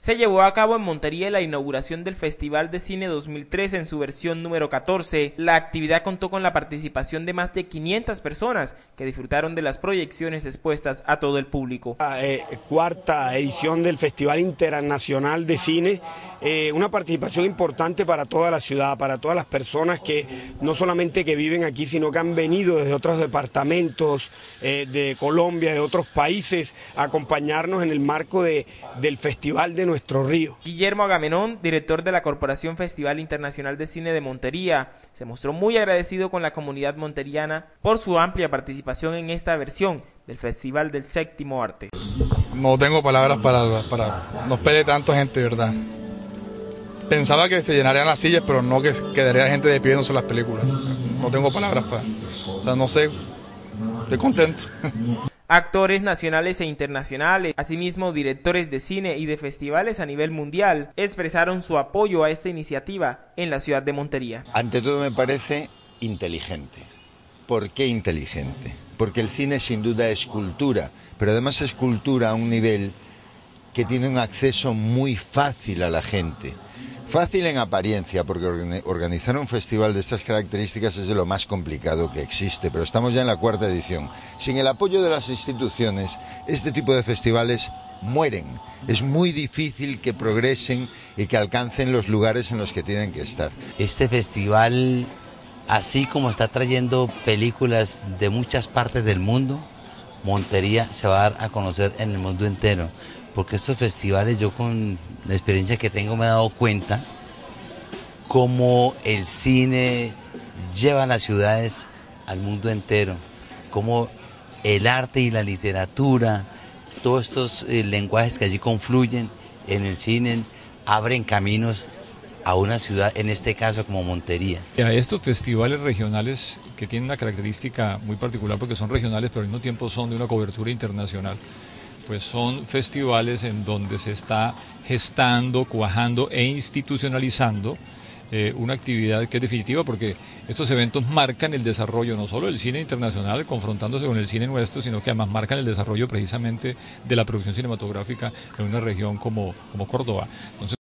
Se llevó a cabo en Montería la inauguración del Festival de Cine 2003 en su versión número 14. La actividad contó con la participación de más de 500 personas que disfrutaron de las proyecciones expuestas a todo el público. La, eh, cuarta edición del Festival Internacional de Cine, eh, una participación importante para toda la ciudad, para todas las personas que no solamente que viven aquí, sino que han venido desde otros departamentos eh, de Colombia, de otros países, a acompañarnos en el marco de, del Festival de nuestro río. Guillermo Agamenón, director de la Corporación Festival Internacional de Cine de Montería, se mostró muy agradecido con la comunidad monteriana por su amplia participación en esta versión del Festival del Séptimo Arte. No tengo palabras para, para no espere tanta gente, ¿verdad? Pensaba que se llenarían las sillas, pero no que quedaría gente de pie las películas. No tengo palabras para... O sea, no sé, estoy contento. Actores nacionales e internacionales, asimismo directores de cine y de festivales a nivel mundial, expresaron su apoyo a esta iniciativa en la ciudad de Montería. Ante todo me parece inteligente. ¿Por qué inteligente? Porque el cine sin duda es cultura, pero además es cultura a un nivel que tiene un acceso muy fácil a la gente. Fácil en apariencia, porque organizar un festival de estas características es de lo más complicado que existe, pero estamos ya en la cuarta edición. Sin el apoyo de las instituciones, este tipo de festivales mueren. Es muy difícil que progresen y que alcancen los lugares en los que tienen que estar. Este festival, así como está trayendo películas de muchas partes del mundo, Montería se va a dar a conocer en el mundo entero. Porque estos festivales yo con la experiencia que tengo me he dado cuenta cómo el cine lleva las ciudades al mundo entero, cómo el arte y la literatura, todos estos eh, lenguajes que allí confluyen en el cine, abren caminos a una ciudad, en este caso como Montería. A estos festivales regionales que tienen una característica muy particular porque son regionales pero al mismo tiempo son de una cobertura internacional pues son festivales en donde se está gestando, cuajando e institucionalizando eh, una actividad que es definitiva porque estos eventos marcan el desarrollo no solo del cine internacional confrontándose con el cine nuestro, sino que además marcan el desarrollo precisamente de la producción cinematográfica en una región como, como Córdoba.